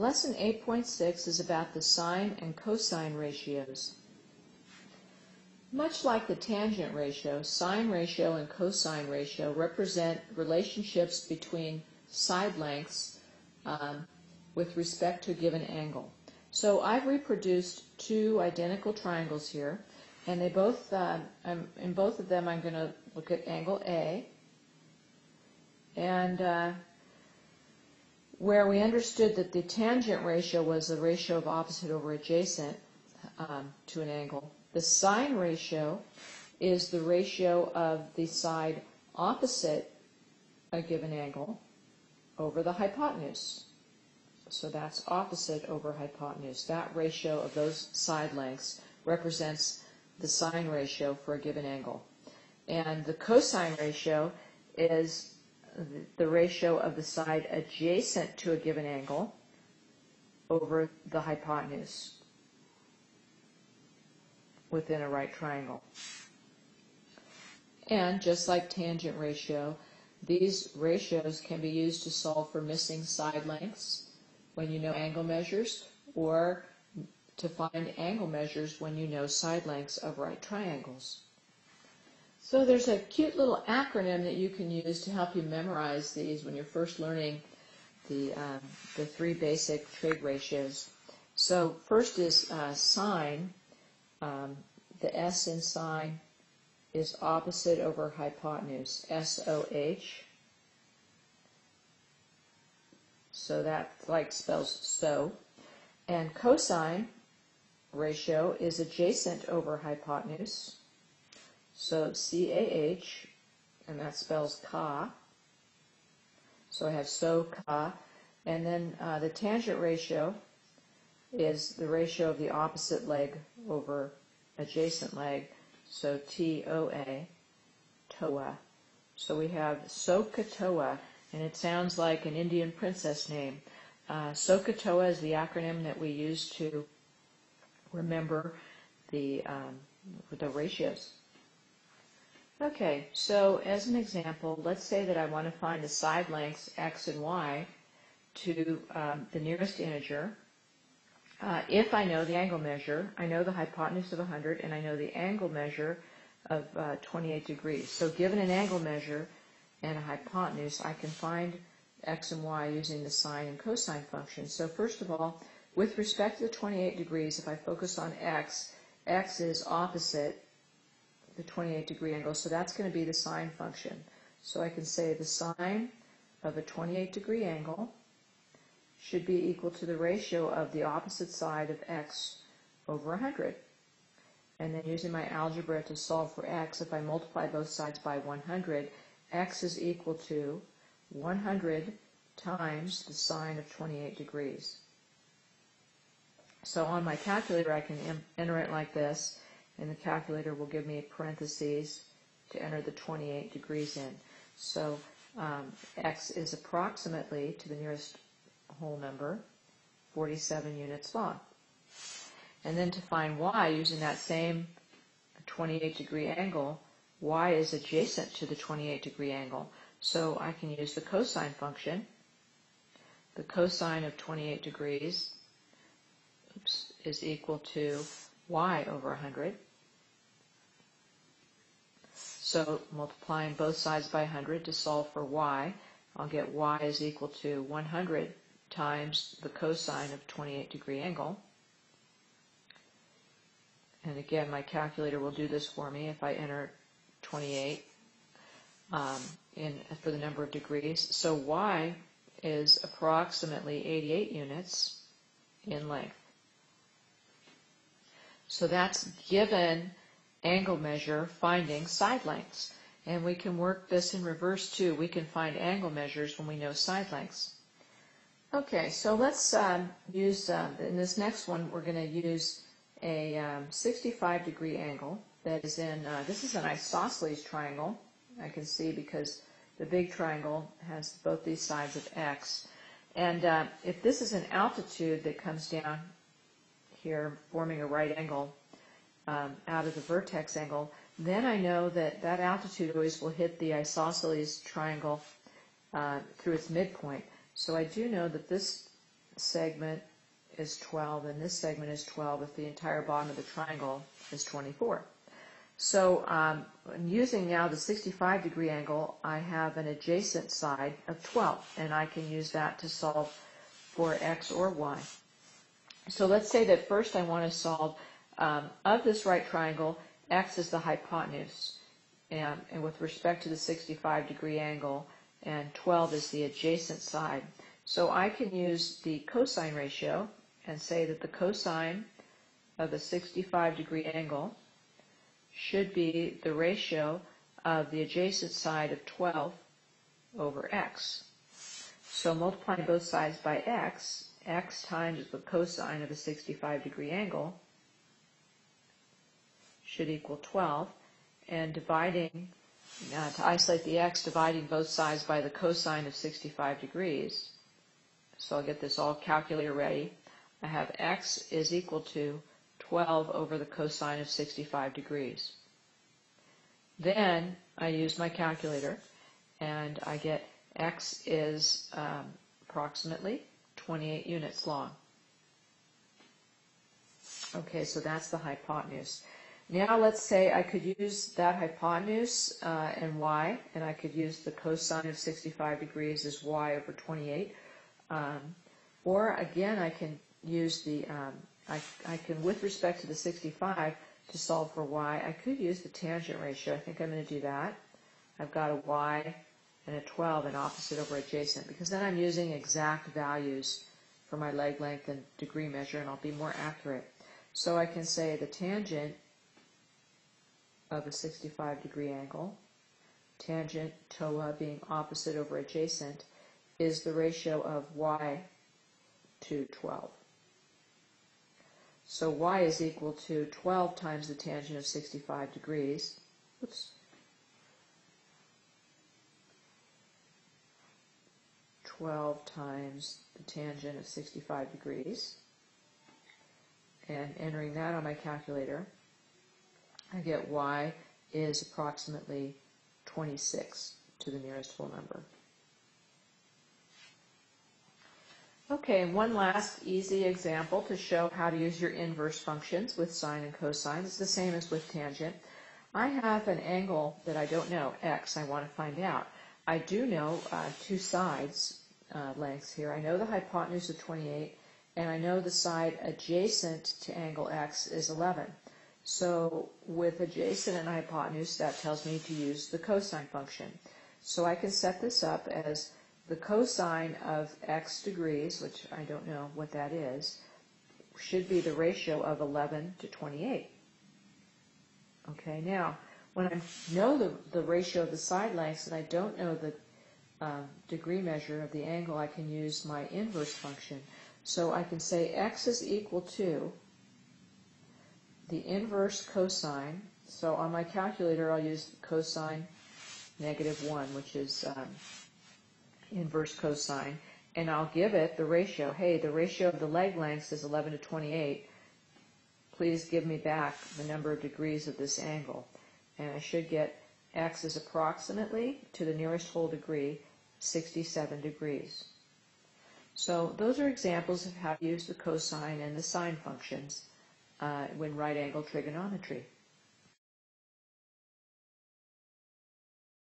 Lesson 8.6 is about the sine and cosine ratios. Much like the tangent ratio, sine ratio and cosine ratio represent relationships between side lengths um, with respect to a given angle. So I've reproduced two identical triangles here, and they both, uh, in both of them I'm going to look at angle A, and uh, where we understood that the tangent ratio was the ratio of opposite over adjacent um, to an angle, the sine ratio is the ratio of the side opposite a given angle over the hypotenuse. So that's opposite over hypotenuse. That ratio of those side lengths represents the sine ratio for a given angle. And the cosine ratio is the ratio of the side adjacent to a given angle over the hypotenuse within a right triangle. And just like tangent ratio, these ratios can be used to solve for missing side lengths when you know angle measures or to find angle measures when you know side lengths of right triangles. So there's a cute little acronym that you can use to help you memorize these when you're first learning the, um, the three basic trig ratios. So first is uh, sine. Um, the S in sine is opposite over hypotenuse, S-O-H. So that like spells so. And cosine ratio is adjacent over hypotenuse. So C-A-H, and that spells ka. So I have so ka. And then uh, the tangent ratio is the ratio of the opposite leg over adjacent leg. So T-O-A, toa. So we have SOHCAHTOA, and it sounds like an Indian princess name. Uh, SOHCAHTOA is the acronym that we use to remember the, um, the ratios. Okay, so as an example, let's say that I want to find the side lengths x and y to um, the nearest integer. Uh, if I know the angle measure, I know the hypotenuse of 100, and I know the angle measure of uh, 28 degrees. So given an angle measure and a hypotenuse, I can find x and y using the sine and cosine functions. So first of all, with respect to the 28 degrees, if I focus on x, x is opposite the 28 degree angle. So that's going to be the sine function. So I can say the sine of a 28 degree angle should be equal to the ratio of the opposite side of x over 100. And then using my algebra to solve for x, if I multiply both sides by 100, x is equal to 100 times the sine of 28 degrees. So on my calculator, I can enter it like this and the calculator will give me a parentheses to enter the 28 degrees in. So um, x is approximately, to the nearest whole number, 47 units long. And then to find y, using that same 28 degree angle, y is adjacent to the 28 degree angle. So I can use the cosine function. The cosine of 28 degrees oops, is equal to y over 100. So multiplying both sides by 100 to solve for y, I'll get y is equal to 100 times the cosine of 28 degree angle. And again, my calculator will do this for me if I enter 28 um, in for the number of degrees. So y is approximately 88 units in length. So that's given angle measure finding side lengths. And we can work this in reverse too. We can find angle measures when we know side lengths. Okay, so let's um, use, uh, in this next one, we're going to use a um, 65 degree angle that is in, uh, this is an isosceles triangle. I can see because the big triangle has both these sides of x. And uh, if this is an altitude that comes down here forming a right angle, um, out of the vertex angle, then I know that that altitude always will hit the isosceles triangle uh, through its midpoint. So I do know that this segment is 12 and this segment is 12 if the entire bottom of the triangle is 24. So um, using now the 65 degree angle, I have an adjacent side of 12, and I can use that to solve for x or y. So let's say that first I want to solve um, of this right triangle, x is the hypotenuse, and, and with respect to the 65 degree angle, and 12 is the adjacent side. So I can use the cosine ratio and say that the cosine of the 65 degree angle should be the ratio of the adjacent side of 12 over x. So multiplying both sides by x, x times the cosine of a 65 degree angle should equal 12, and dividing, uh, to isolate the x, dividing both sides by the cosine of 65 degrees. So I'll get this all calculator ready. I have x is equal to 12 over the cosine of 65 degrees. Then I use my calculator and I get x is um, approximately 28 units long. Okay, so that's the hypotenuse. Now let's say I could use that hypotenuse uh, and y, and I could use the cosine of 65 degrees as y over 28. Um, or again, I can use the, um, I, I can, with respect to the 65, to solve for y, I could use the tangent ratio. I think I'm going to do that. I've got a y and a 12 and opposite over adjacent because then I'm using exact values for my leg length and degree measure and I'll be more accurate. So I can say the tangent of a 65 degree angle, tangent TOA being opposite over adjacent, is the ratio of y to 12. So y is equal to 12 times the tangent of 65 degrees. Oops. Twelve times the tangent of 65 degrees. And entering that on my calculator, I get y is approximately 26 to the nearest whole number. Okay, one last easy example to show how to use your inverse functions with sine and cosine. It's the same as with tangent. I have an angle that I don't know, x, I want to find out. I do know uh, two sides uh, lengths here. I know the hypotenuse of 28, and I know the side adjacent to angle x is 11. So with adjacent and hypotenuse, that tells me to use the cosine function. So I can set this up as the cosine of x degrees, which I don't know what that is, should be the ratio of 11 to 28. Okay, now, when I know the, the ratio of the side lengths and I don't know the uh, degree measure of the angle, I can use my inverse function. So I can say x is equal to the inverse cosine. So on my calculator, I'll use cosine negative 1, which is um, inverse cosine, and I'll give it the ratio. Hey, the ratio of the leg lengths is 11 to 28. Please give me back the number of degrees of this angle. And I should get x is approximately, to the nearest whole degree, 67 degrees. So those are examples of how to use the cosine and the sine functions uh, when right angle trigonometry.